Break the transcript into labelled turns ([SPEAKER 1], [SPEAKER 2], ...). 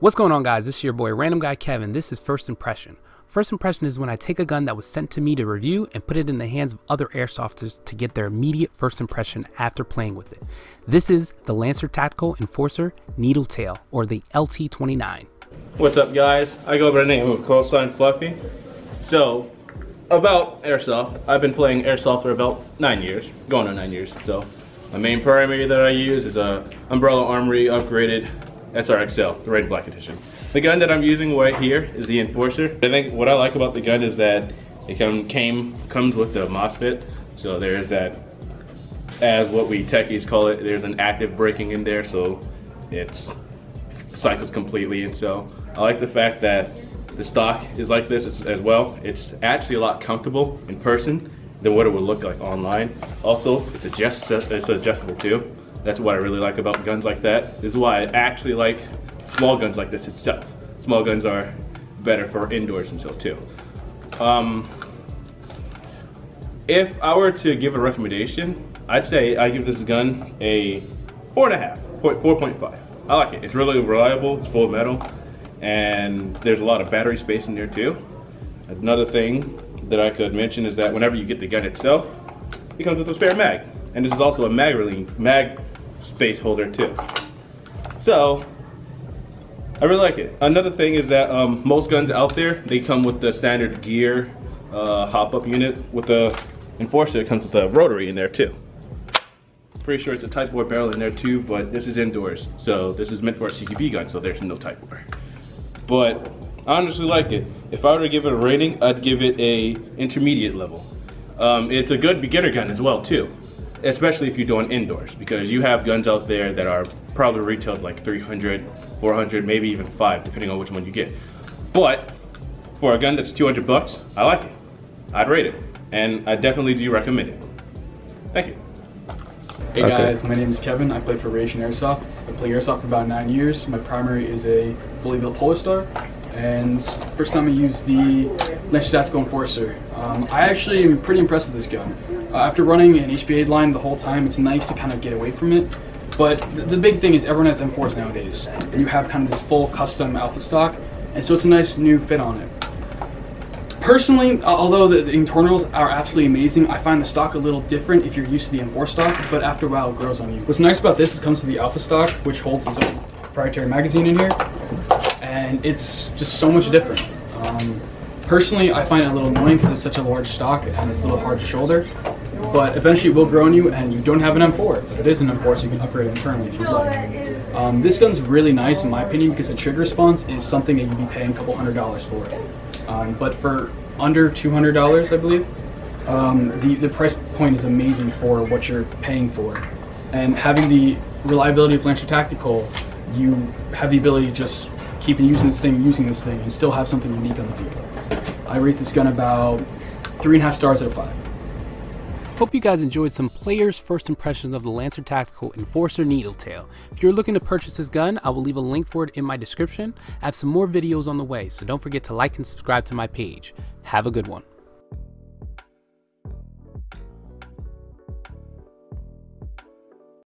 [SPEAKER 1] What's going on guys, this is your boy Random Guy Kevin, this is First Impression. First impression is when I take a gun that was sent to me to review and put it in the hands of other airsofters to get their immediate first impression after playing with it. This is the Lancer Tactical Enforcer NeedleTail, or the LT29.
[SPEAKER 2] What's up guys? I go by the name of Callsign Fluffy. So, about Airsoft, I've been playing Airsoft for about 9 years, going on 9 years. So, my main primary that I use is a Umbrella Armory upgraded SRXL, the Red Black Edition. The gun that I'm using right here is the Enforcer. I think what I like about the gun is that it come, came comes with the MOSFET. So there's that, as what we techies call it, there's an active braking in there, so it cycles completely. And so I like the fact that the stock is like this as well. It's actually a lot comfortable in person than what it would look like online. Also, it's, adjust, it's adjustable too. That's what I really like about guns like that. This is why I actually like small guns like this itself. Small guns are better for indoors and so too. Um, if I were to give a recommendation, I'd say I give this gun a four and a half, 4.5. I like it. It's really reliable, it's full metal, and there's a lot of battery space in there too. Another thing that I could mention is that whenever you get the gun itself, it comes with a spare mag. And this is also a mag, mag space holder too. So, I really like it. Another thing is that um, most guns out there, they come with the standard gear uh, hop-up unit. With the Enforcer, it comes with a rotary in there too. Pretty sure it's a tight bore barrel in there too, but this is indoors. So this is meant for a CQB gun, so there's no tight bore. But I honestly like it. If I were to give it a rating, I'd give it a intermediate level. Um, it's a good beginner gun as well too especially if you're doing indoors because you have guns out there that are probably retailed like 300 400 maybe even five depending on which one you get but for a gun that's 200 bucks i like it i'd rate it and i definitely do recommend it thank you
[SPEAKER 3] Hey okay. guys, my name is Kevin. I play for Radiation Airsoft. I play airsoft for about nine years. My primary is a fully built Polar Star, and first time I used the Lancer Tactical Enforcer. Um, I actually am pretty impressed with this gun. Uh, after running an HPA line the whole time, it's nice to kind of get away from it. But th the big thing is everyone has M4s nowadays, and you have kind of this full custom alpha stock, and so it's a nice new fit on it. Personally, although the, the internals are absolutely amazing, I find the stock a little different if you're used to the M4 stock, but after a while it grows on you. What's nice about this is it comes with the alpha stock, which holds its own proprietary magazine in here, and it's just so much different. Um, personally, I find it a little annoying because it's such a large stock and it's a little hard to shoulder but eventually it will grow on you and you don't have an M4. It is an M4 so you can upgrade it internally if you'd like. Um, this gun's really nice in my opinion because the trigger response is something that you'd be paying a couple hundred dollars for. Um, but for under $200 I believe, um, the, the price point is amazing for what you're paying for. And having the reliability of Lancer Tactical, you have the ability to just keep using this thing, using this thing, and still have something unique on the field. I rate this gun about three and a half stars out of five.
[SPEAKER 1] Hope you guys enjoyed some players' first impressions of the Lancer Tactical Enforcer NeedleTail. If you're looking to purchase this gun, I will leave a link for it in my description. I have some more videos on the way, so don't forget to like and subscribe to my page. Have a good one.